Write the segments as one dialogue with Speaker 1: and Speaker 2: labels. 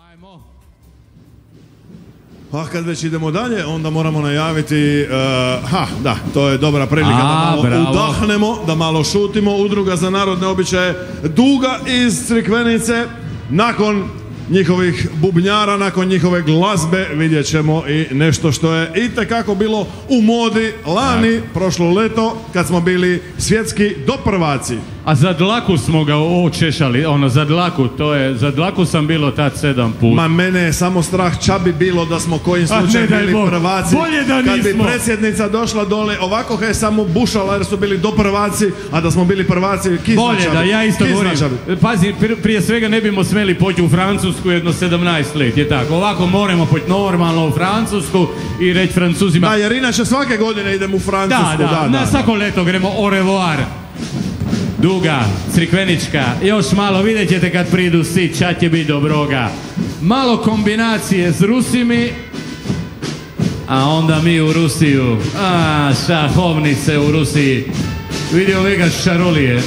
Speaker 1: Ajmo.
Speaker 2: A kad već idemo dalje, onda moramo najaviti, uh, ha, da, to je dobra prilika
Speaker 1: A,
Speaker 2: da malo
Speaker 1: bravo.
Speaker 2: udahnemo, da malo šutimo. Udruga za narodne običaje Duga iz Crikvenice. Nakon njihovih bubnjara, nakon njihove glazbe vidjet ćemo i nešto što je itekako bilo u modi lani, prošlo leto, kad smo bili svjetski doprvaci.
Speaker 1: A za dlaku smo ga očešali, ono, za dlaku, to je, za dlaku sam bilo tad sedam puta.
Speaker 2: Ma mene je samo strah ča bi bilo da smo kojim slučajem bili
Speaker 1: Bog.
Speaker 2: prvaci.
Speaker 1: Bolje da
Speaker 2: Kad bi
Speaker 1: nismo.
Speaker 2: predsjednica došla dole, ovako je samo bušala jer su bili doprvaci, a da smo bili prvaci kizna
Speaker 1: Bolje da, ja isto govorim. Pazi, pr- prije svega ne bimo smeli poći u Francusku jedno 17 let, je tako. Ovako moramo poći normalno u Francusku i reći Francuzima.
Speaker 2: Da, jer inače svake godine idem u
Speaker 1: Da,
Speaker 2: Francusku.
Speaker 1: da, na svako leto gremo au revoir. Duga, Crikvenička, još malo vidjet ćete kad pridu svi, ča će biti dobroga. Malo kombinacije s Rusimi, a onda mi u Rusiju. A, šahovnice u Rusiji. Vidio Vega šarolije.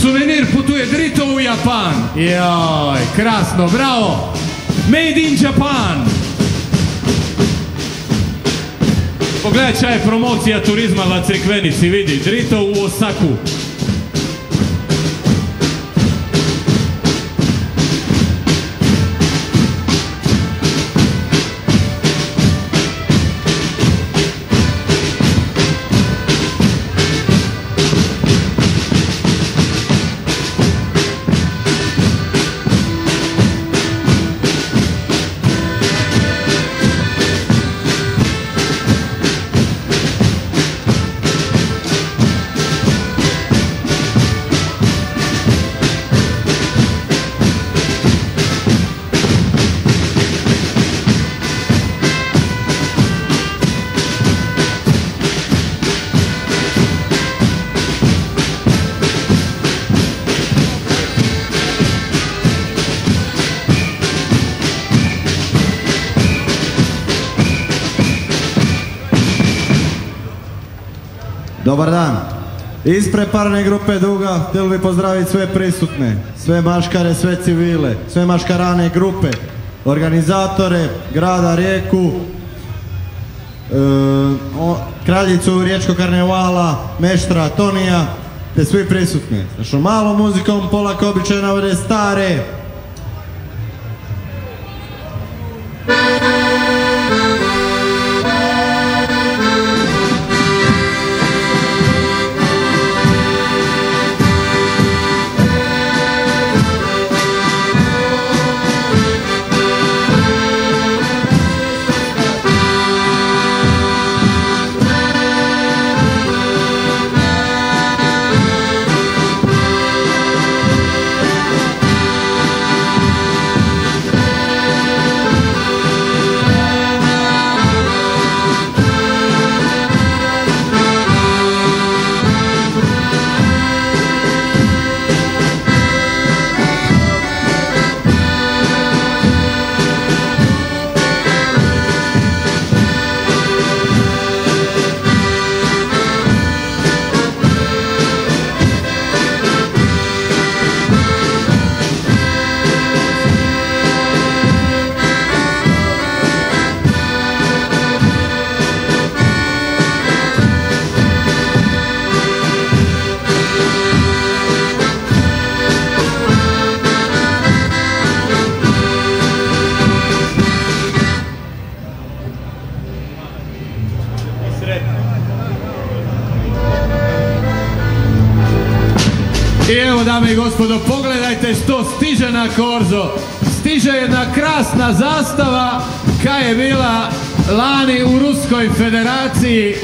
Speaker 1: Suvenir putuje drito u Japan. Joj, krasno, bravo. Made in Japan. Pogledaj ča je promocija turizma na Crikvenici, vidi, drito u Osaku.
Speaker 3: Dobar dan. Ispred parne grupe Duga htjeli bi pozdraviti sve prisutne, sve maškare, sve civile, sve maškarane grupe, organizatore grada Rijeku, e, kraljicu Riječkog karnevala, meštra Tonija, te svi prisutni. Našom malom muzikom polako običaj navode stare, dame i gospodo, pogledajte što stiže na Korzo. Stiže jedna krasna zastava kaj je bila lani u Ruskoj federaciji.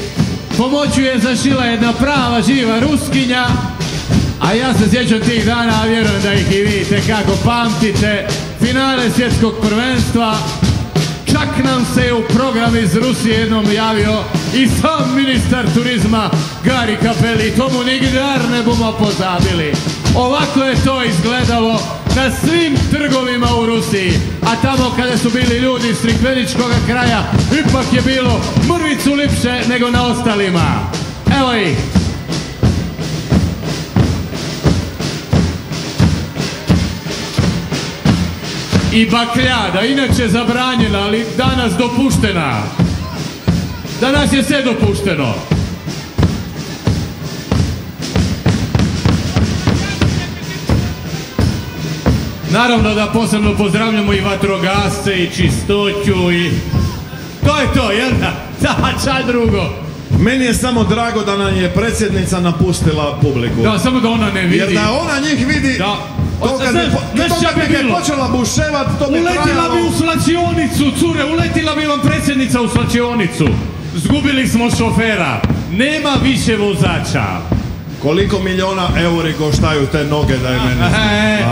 Speaker 3: Pomoću je zašila jedna prava živa Ruskinja. A ja se sjećam tih dana, a vjerujem da ih i vidite kako pamtite. Finale svjetskog prvenstva. Čak nam se u program iz Rusije jednom javio i sam ministar turizma Gari Kapeli. To mu nigdar ne bomo pozabili. Ovako je to izgledalo na svim trgovima u Rusiji. A tamo kada su bili ljudi iz Crikveničkog kraja, ipak je bilo mrvicu lipše nego na ostalima. Evo ih.
Speaker 1: I bakljada, inače zabranjena, ali danas dopuštena. Danas je sve dopušteno. Naravno da posebno pozdravljamo i vatrogasce i čistoću i... To je to, jel da? Da, ča drugo.
Speaker 2: Meni je samo drago da nam je predsjednica napustila publiku.
Speaker 1: Da, samo da ona ne vidi.
Speaker 2: Jer da ona njih vidi,
Speaker 1: Da.
Speaker 2: to kad bi,
Speaker 1: Znaš-
Speaker 2: po-
Speaker 1: znaš
Speaker 2: to
Speaker 1: šta
Speaker 2: kad
Speaker 1: bi
Speaker 2: bi
Speaker 1: bilo?
Speaker 2: počela buševat, to bi
Speaker 1: Uletila
Speaker 2: trajalo.
Speaker 1: bi u slačionicu, cure, uletila bi vam predsjednica u slačionicu. Zgubili smo šofera. Nema više vozača.
Speaker 2: Koliko milijona euri koštaju te noge da je meni?
Speaker 1: E,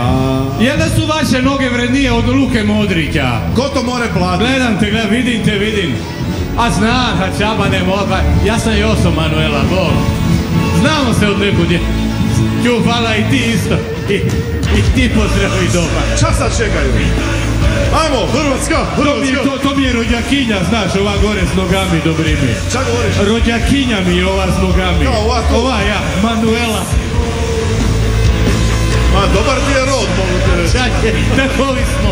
Speaker 1: jel da su vaše noge vrednije od Luke Modrića?
Speaker 2: Ko to more platiti?
Speaker 1: Gledam te, gledam, vidim te, vidim. A znam, a čaba ne moga. Ja sam i oso Manuela, bog. Znamo se od nekud je. Ću, hvala i ti isto. I, i ti pozdravi doma.
Speaker 2: Časa čekaju. Ajmo, Hrvatska,
Speaker 1: mi,
Speaker 2: Hrvatska.
Speaker 1: to, to mi je rođakinja, znaš, ova gore s nogami dobrimi.
Speaker 2: Ča govoriš?
Speaker 1: Rođakinja mi je ova s nogami.
Speaker 2: Kao ova tu?
Speaker 1: Ova ja, Manuela.
Speaker 2: Ma, dobar ti je rod, mogu ti reći.
Speaker 1: Je, takovi smo.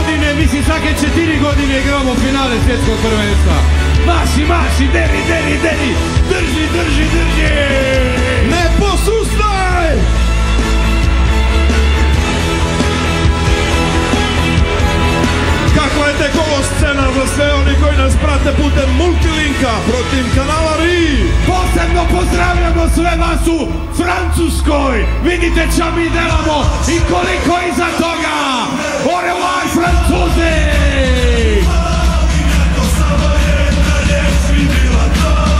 Speaker 1: Godine, mislim svake četiri godine igramo finale svjetskog prvenstva. Maši, maši, deri, deri, deri. Drži, drži, drži.
Speaker 2: Ne posustaj! Kakva je tek ovo scena za sve oni koji nas prate putem multilinka protiv kanala RI?
Speaker 1: Pozdravljamo sve vas u Francuskoj. Vidite ča mi delamo i koliko iza toga. Au revoir, Francuzi!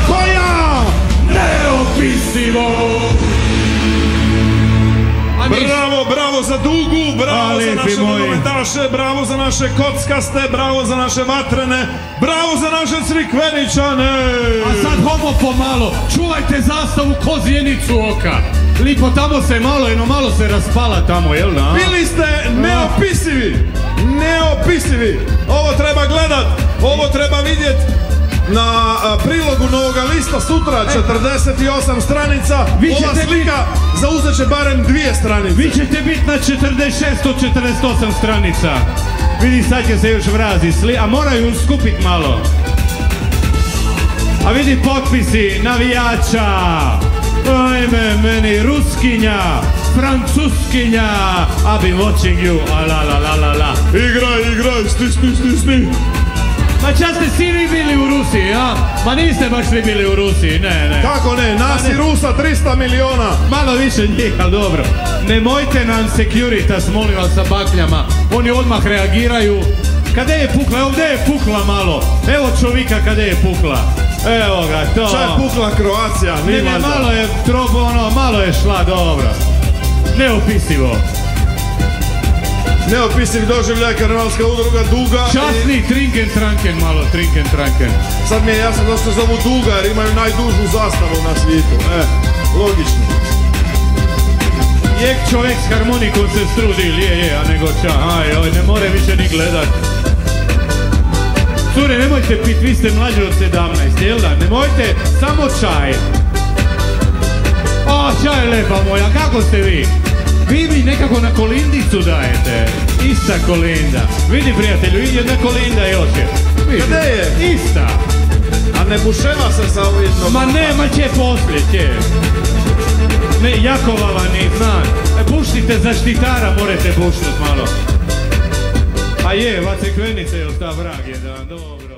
Speaker 2: Koja?
Speaker 1: Neopisivo!
Speaker 2: Bravo za Dugu, bravo
Speaker 1: Ali,
Speaker 2: za naše nogometaše, bravo za naše kockaste, bravo za naše vatrene, bravo za naše crikveničane!
Speaker 1: A sad homo pomalo, čuvajte zastavu ko zjenicu oka. Lipo tamo se malo, jedno malo se raspala tamo, jel da?
Speaker 2: Bili ste neopisivi, neopisivi. Ovo treba gledat, ovo treba vidjet na prilogu novoga lista sutra, 48 stranica.
Speaker 1: E. Vi
Speaker 2: Ova slika zauzet će barem dvije stranice.
Speaker 1: Vi ćete biti na 46 od 48 stranica. Vidi, sad će se još vrazi sli, a moraju skupit malo. A vidi potpisi navijača. Ajme, meni ruskinja, francuskinja. I've been watching you. A la la la la la.
Speaker 2: Igraj, igraj, stisni, stisni.
Speaker 1: Ma A čas ste svi vi bili u Rusiji, a? Ma niste baš svi bili u Rusiji, ne, ne.
Speaker 2: Kako ne, nas i Rusa 300 miliona.
Speaker 1: Malo više njih, ali dobro. Nemojte nam Securitas, molim vas, sa bakljama. Oni odmah reagiraju. Kada je pukla? Evo, gdje je pukla malo? Evo čovjeka kada je pukla. Evo ga, to.
Speaker 2: Čaj pukla Kroacija,
Speaker 1: Ne,
Speaker 2: nije
Speaker 1: ne, malo je trobo, ono, malo je šla, dobro. Neopisivo.
Speaker 2: Neopisiv doživljaj karnevalska udruga Duga. i
Speaker 1: Časni trinken tranken, malo trinken tranken.
Speaker 2: sad mi je jasno da se zovu Duga jer imaju najdužu zastavu na svijetu. E, logično.
Speaker 1: Jek čovjek s harmonikom se strudi, je, je, a nego ča, aj, oj, ne more više ni gledat. Cure, nemojte pit, vi ste mlađi od 17, jel da? Nemojte, samo čaj. O, čaj lepa moja, kako ste vi? Vi mi nekako na kolindicu dajete. Ista kolinda. Vidi prijatelju, i jedna kolinda još je. Vidi.
Speaker 2: Gdje je?
Speaker 1: Ista.
Speaker 2: A ne buševa se sa ovim
Speaker 1: Ma nema će poslije, će. Ne, Jakovava ni znam. E, buštite zaštitara, morate bušnut malo. A je, va crkvenice je ta vrag jedan, dobro.